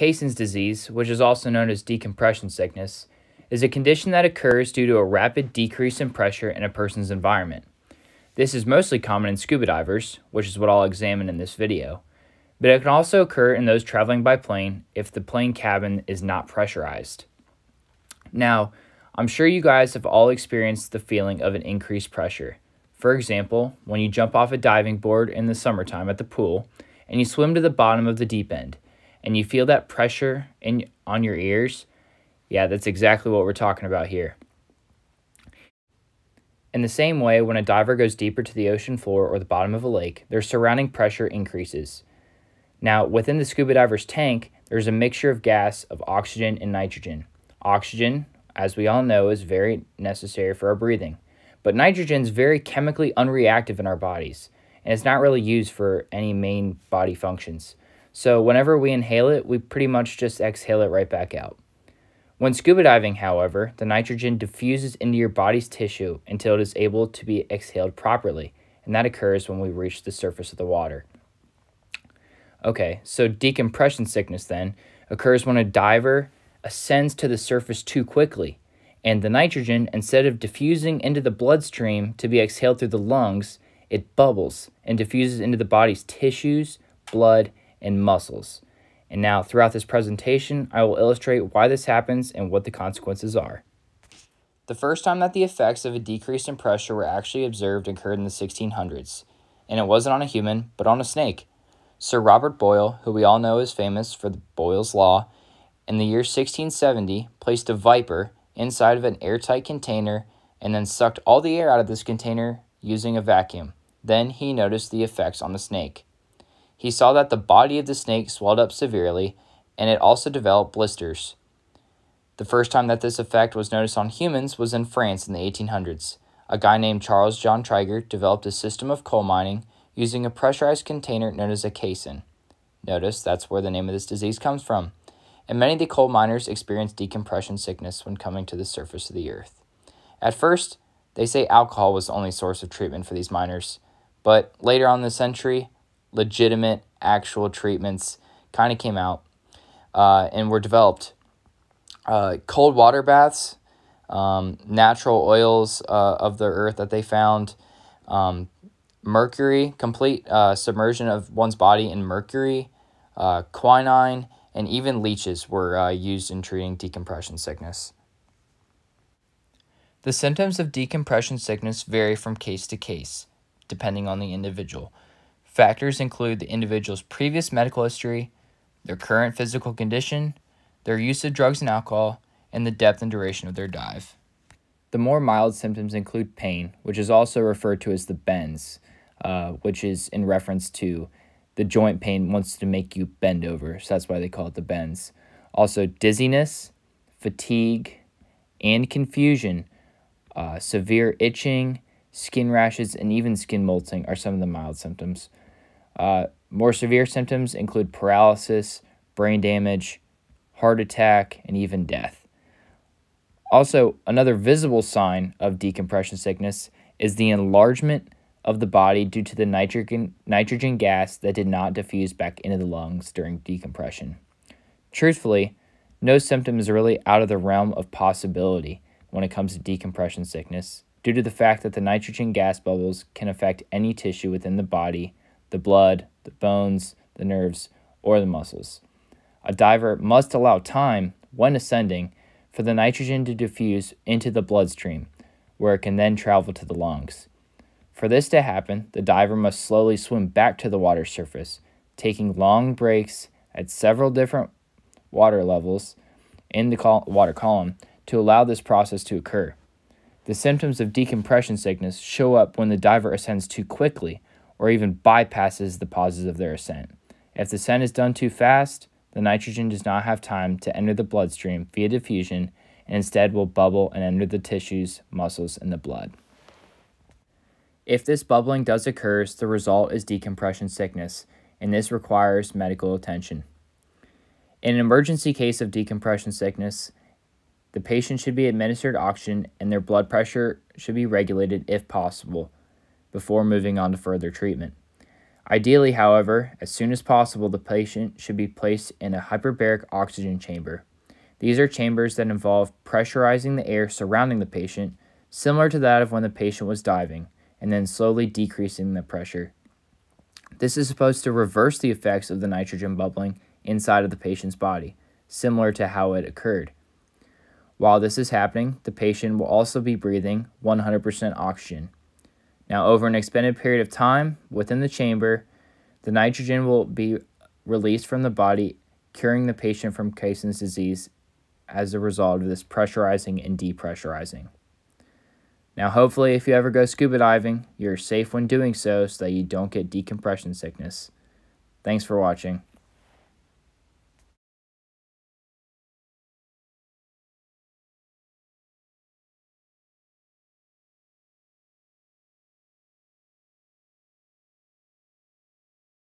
Caisson's disease, which is also known as decompression sickness, is a condition that occurs due to a rapid decrease in pressure in a person's environment. This is mostly common in scuba divers, which is what I'll examine in this video, but it can also occur in those traveling by plane if the plane cabin is not pressurized. Now, I'm sure you guys have all experienced the feeling of an increased pressure. For example, when you jump off a diving board in the summertime at the pool and you swim to the bottom of the deep end and you feel that pressure in on your ears, yeah, that's exactly what we're talking about here. In the same way, when a diver goes deeper to the ocean floor or the bottom of a lake, their surrounding pressure increases. Now, within the scuba diver's tank, there's a mixture of gas of oxygen and nitrogen. Oxygen, as we all know, is very necessary for our breathing. But nitrogen is very chemically unreactive in our bodies, and it's not really used for any main body functions. So whenever we inhale it, we pretty much just exhale it right back out. When scuba diving, however, the nitrogen diffuses into your body's tissue until it is able to be exhaled properly, and that occurs when we reach the surface of the water. Okay, so decompression sickness then occurs when a diver ascends to the surface too quickly, and the nitrogen, instead of diffusing into the bloodstream to be exhaled through the lungs, it bubbles and diffuses into the body's tissues, blood, and muscles. And now, throughout this presentation, I will illustrate why this happens and what the consequences are. The first time that the effects of a decrease in pressure were actually observed occurred in the 1600s, and it wasn't on a human, but on a snake. Sir Robert Boyle, who we all know is famous for the Boyle's Law, in the year 1670 placed a viper inside of an airtight container and then sucked all the air out of this container using a vacuum. Then he noticed the effects on the snake. He saw that the body of the snake swelled up severely, and it also developed blisters. The first time that this effect was noticed on humans was in France in the 1800s. A guy named Charles John Traeger developed a system of coal mining using a pressurized container known as a caisson. Notice that's where the name of this disease comes from. And many of the coal miners experienced decompression sickness when coming to the surface of the earth. At first, they say alcohol was the only source of treatment for these miners, but later on in the century, legitimate, actual treatments kind of came out uh, and were developed. Uh, cold water baths, um, natural oils uh, of the earth that they found, um, mercury, complete uh, submersion of one's body in mercury, uh, quinine, and even leeches were uh, used in treating decompression sickness. The symptoms of decompression sickness vary from case to case, depending on the individual. Factors include the individual's previous medical history, their current physical condition, their use of drugs and alcohol, and the depth and duration of their dive. The more mild symptoms include pain, which is also referred to as the bends, uh, which is in reference to the joint pain wants to make you bend over, so that's why they call it the bends. Also, dizziness, fatigue, and confusion, uh, severe itching, skin rashes, and even skin molting are some of the mild symptoms. Uh, more severe symptoms include paralysis, brain damage, heart attack, and even death. Also, another visible sign of decompression sickness is the enlargement of the body due to the nitrogen, nitrogen gas that did not diffuse back into the lungs during decompression. Truthfully, no symptom is really out of the realm of possibility when it comes to decompression sickness, due to the fact that the nitrogen gas bubbles can affect any tissue within the body the blood, the bones, the nerves, or the muscles. A diver must allow time, when ascending, for the nitrogen to diffuse into the bloodstream, where it can then travel to the lungs. For this to happen, the diver must slowly swim back to the water surface, taking long breaks at several different water levels in the col water column to allow this process to occur. The symptoms of decompression sickness show up when the diver ascends too quickly or even bypasses the pauses of their ascent. If the ascent is done too fast, the nitrogen does not have time to enter the bloodstream via diffusion and instead will bubble and enter the tissues, muscles, and the blood. If this bubbling does occur, the result is decompression sickness, and this requires medical attention. In an emergency case of decompression sickness, the patient should be administered oxygen and their blood pressure should be regulated if possible before moving on to further treatment. Ideally, however, as soon as possible, the patient should be placed in a hyperbaric oxygen chamber. These are chambers that involve pressurizing the air surrounding the patient, similar to that of when the patient was diving, and then slowly decreasing the pressure. This is supposed to reverse the effects of the nitrogen bubbling inside of the patient's body, similar to how it occurred. While this is happening, the patient will also be breathing 100% oxygen. Now, over an extended period of time within the chamber, the nitrogen will be released from the body, curing the patient from Caisson's disease as a result of this pressurizing and depressurizing. Now, hopefully, if you ever go scuba diving, you're safe when doing so so that you don't get decompression sickness. Thanks for watching.